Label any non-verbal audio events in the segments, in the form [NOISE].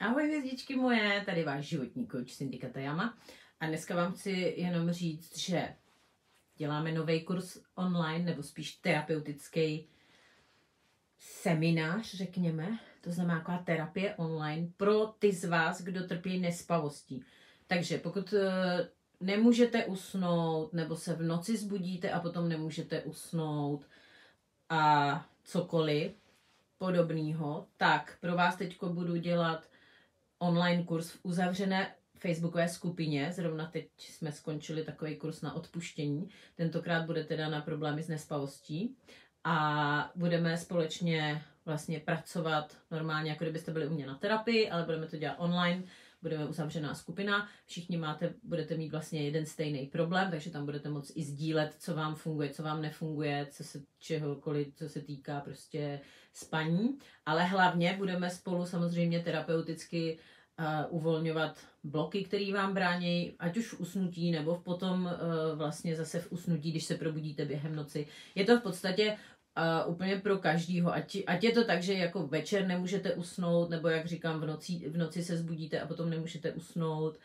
Ahoj hvězdičky moje, tady váš životní coach Cindy Katayama a dneska vám chci jenom říct, že děláme nový kurz online, nebo spíš terapeutický seminář, řekněme. To znamená taková terapie online pro ty z vás, kdo trpí nespavostí. Takže pokud eh, nemůžete usnout, nebo se v noci zbudíte a potom nemůžete usnout a cokoliv podobného, tak pro vás teď budu dělat online kurz v uzavřené facebookové skupině. Zrovna teď jsme skončili takový kurz na odpuštění. Tentokrát bude teda na problémy s nespavostí. A budeme společně vlastně pracovat normálně, jako kdybyste byli u mě na terapii, ale budeme to dělat online budeme uzavřená skupina, všichni máte, budete mít vlastně jeden stejný problém, takže tam budete moct i sdílet, co vám funguje, co vám nefunguje, co se čehokoliv, co se týká prostě spaní, ale hlavně budeme spolu samozřejmě terapeuticky uh, uvolňovat bloky, které vám brání, ať už v usnutí nebo v potom uh, vlastně zase v usnutí, když se probudíte během noci. Je to v podstatě uh, úplně pro každýho. Ať, ať je to tak, že jako večer nemůžete usnout, nebo jak říkám, v noci, v noci se zbudíte a potom nemůžete usnout.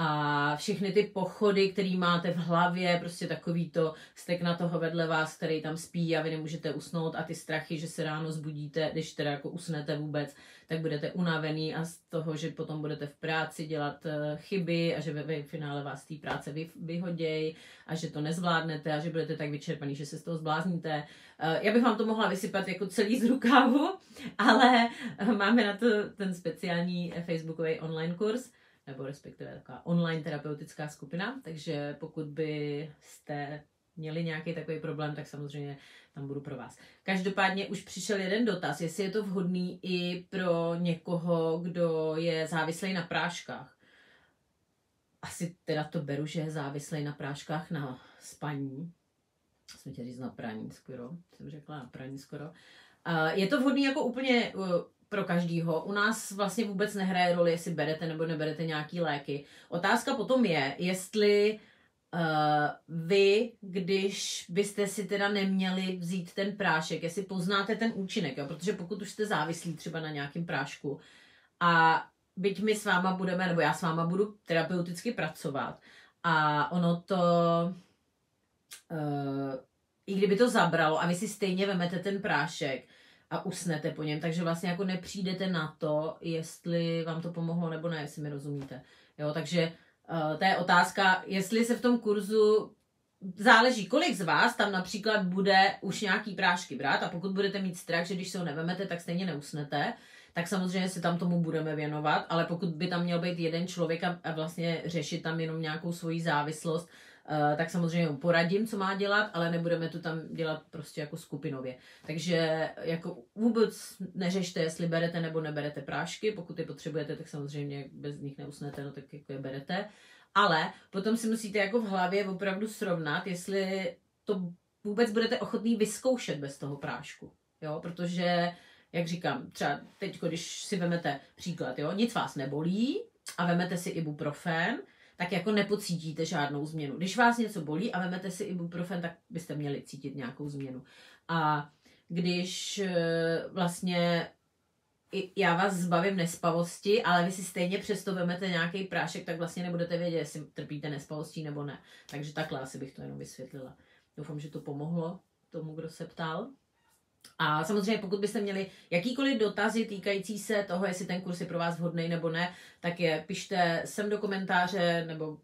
A všechny ty pochody, které máte v hlavě, prostě takový to stek na toho vedle vás, který tam spí a vy nemůžete usnout a ty strachy, že se ráno zbudíte, když teda jako usnete vůbec, tak budete unavený a z toho, že potom budete v práci dělat eh, chyby a že ve, finále vás té práce vy, vyhoděj a že to nezvládnete a že budete tak vyčerpaný, že se z toho zblázníte. Eh, já bych vám to mohla vysypat jako celý z rukávu, [LAUGHS] ale máme na to ten speciální facebookový online kurz, nebo respektive taková online terapeutická skupina, takže pokud byste měli nějaký takový problém, tak samozřejmě tam budu pro vás. Každopádně už přišel jeden dotaz, jestli je to vhodný i pro někoho, kdo je závislý na práškách. Asi teda to beru, že je závislý na práškách na spaní. Jsem chtěla říct na praní skoro, jsem řekla na praní skoro. Je to vhodný jako úplně pro každýho. U nás vlastně vůbec nehraje roli, jestli berete nebo neberete nějaký léky. Otázka potom je, jestli uh, vy, když byste si teda neměli vzít ten prášek, jestli poznáte ten účinek, jo? protože pokud už jste závislí třeba na nějakém prášku a byť my s váma budeme, nebo já s váma budu terapeuticky pracovat a ono to, uh, i kdyby to zabralo a vy si stejně vemete ten prášek, a usnete po něm, takže vlastně jako nepřijdete na to, jestli vám to pomohlo nebo ne, jestli mi rozumíte. Jo, takže uh, to je otázka, jestli se v tom kurzu záleží, kolik z vás tam například bude už nějaký prášky brát a pokud budete mít strach, že když se ho nevemete, tak stejně neusnete, tak samozřejmě se tam tomu budeme věnovat, ale pokud by tam měl být jeden člověk a, vlastně řešit tam jenom nějakou svoji závislost, tak samozřejmě poradím, co má dělat, ale nebudeme to tam dělat prostě jako skupinově. Takže jako vůbec neřešte, jestli berete nebo neberete prášky, pokud je potřebujete, tak samozřejmě bez nich neusnete, no tak jako je berete. Ale potom si musíte jako v hlavě opravdu srovnat, jestli to vůbec budete ochotný vyzkoušet bez toho prášku. Jo, protože, jak říkám, třeba teď, když si vemete příklad, jo, nic vás nebolí a vemete si ibuprofen, tak jako nepocítíte žádnou změnu. Když vás něco bolí a vemete si ibuprofen, tak byste měli cítit nějakou změnu. A když eh, vlastně já vás zbavím nespavosti, ale vy si stejně přesto vemete nějaký prášek, tak vlastně nebudete vědět, jestli trpíte nespavostí nebo ne. Takže takhle asi bych to jenom vysvětlila. Doufám, že to pomohlo tomu, kdo se ptal. A samozřejmě, pokud byste měli jakýkoliv dotazy týkající se toho, jestli ten kurz je pro vás vhodný nebo ne, tak je pište sem do komentáře, nebo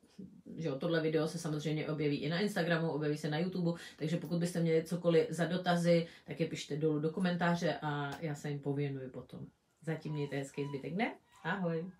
že jo, tohle video se samozřejmě objeví i na Instagramu, objeví se na YouTube, takže pokud byste měli cokoliv za dotazy, tak je pište dolů do komentáře a já se jim pověnuji potom. Zatím mějte hezký zbytek dne. Ahoj!